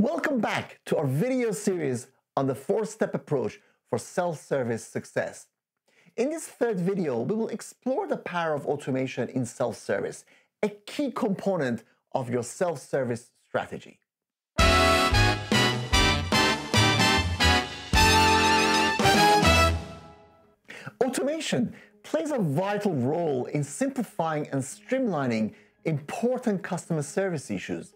Welcome back to our video series on the four-step approach for self-service success. In this third video, we will explore the power of automation in self-service, a key component of your self-service strategy. Automation plays a vital role in simplifying and streamlining important customer service issues.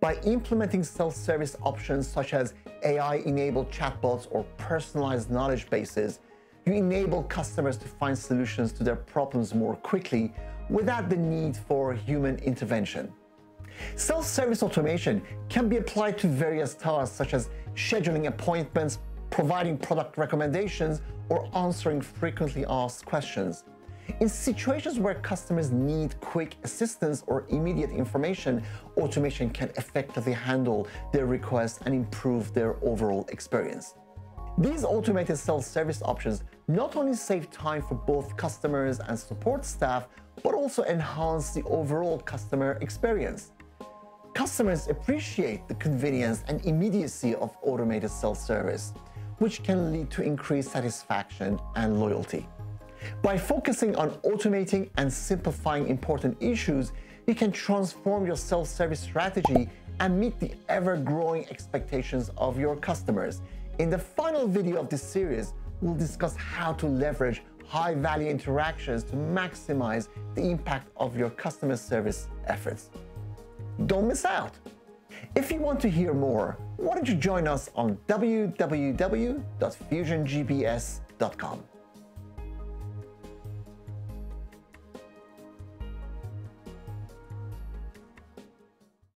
By implementing self-service options such as AI-enabled chatbots or personalized knowledge bases, you enable customers to find solutions to their problems more quickly without the need for human intervention. Self-service automation can be applied to various tasks such as scheduling appointments, providing product recommendations, or answering frequently asked questions. In situations where customers need quick assistance or immediate information, automation can effectively handle their requests and improve their overall experience. These automated self-service options not only save time for both customers and support staff, but also enhance the overall customer experience. Customers appreciate the convenience and immediacy of automated self-service, which can lead to increased satisfaction and loyalty. By focusing on automating and simplifying important issues, you can transform your self-service strategy and meet the ever-growing expectations of your customers. In the final video of this series, we'll discuss how to leverage high-value interactions to maximize the impact of your customer service efforts. Don't miss out! If you want to hear more, why don't you join us on www.fusiongbs.com.